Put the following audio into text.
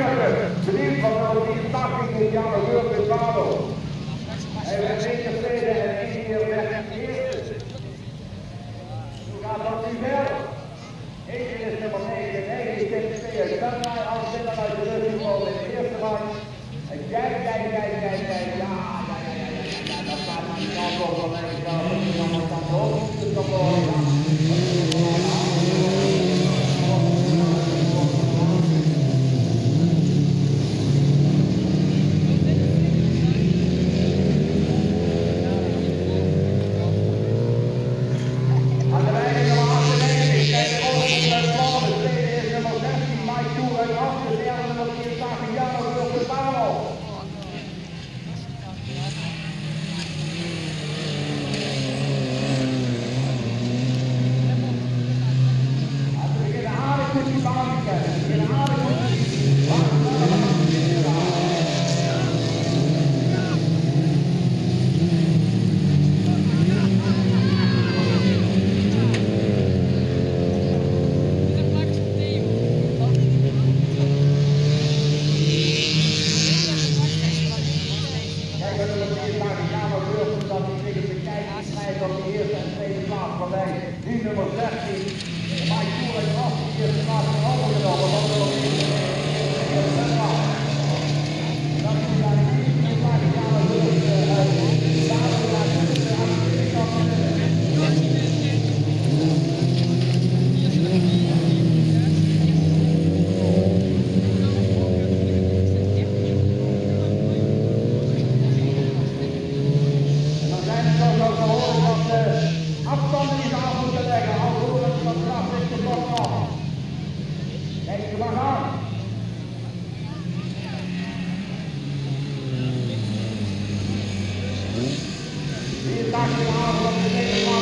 eindigen. Van al die takken in de in Babel. Hij werd één keer tweede en één keer werd eerste. Hoe gaat dat nu wel? Eén keer is nummer 9, 9 dan 2 uit Venray. De rug gekomen in de eerste maand. En kijk, kijk, kijk, kijk, kijk. Ja, ja, ja, ja, ja, ja. Dat gaat niet ja, ja, ja, ja, ja, ja, ja, ja, ja day. Neither was lefty. My two and ああ。